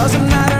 Doesn't matter.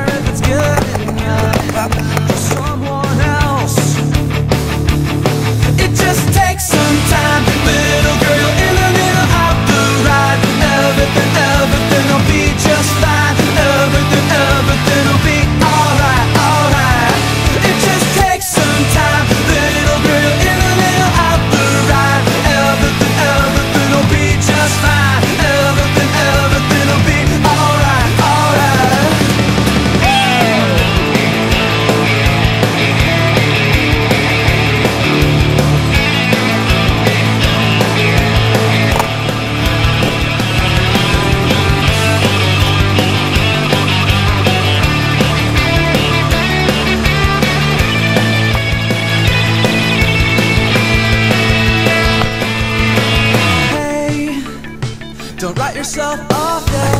yourself off the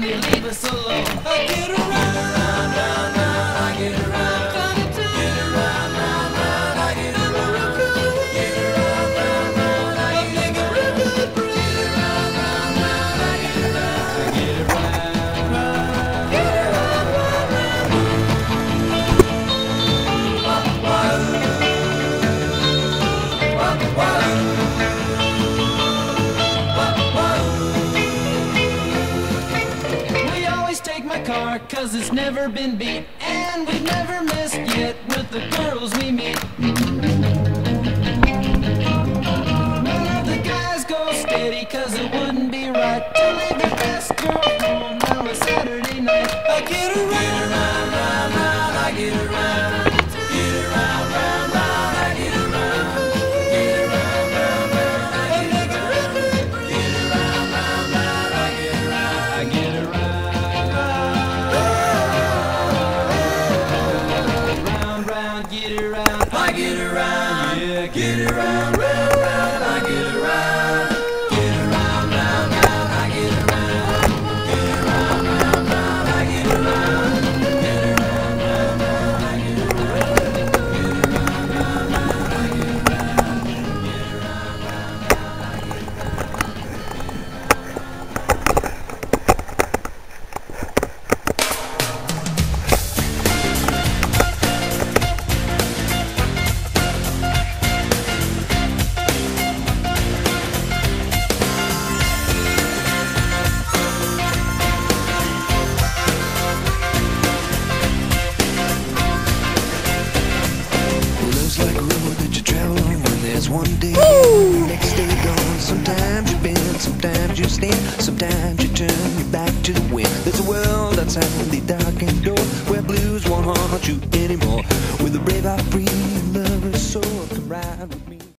Finally, leave us alone. mark cause it's never been beat. And we've never missed yet with the girls we meet. understand. Sometimes you turn your back to the wind.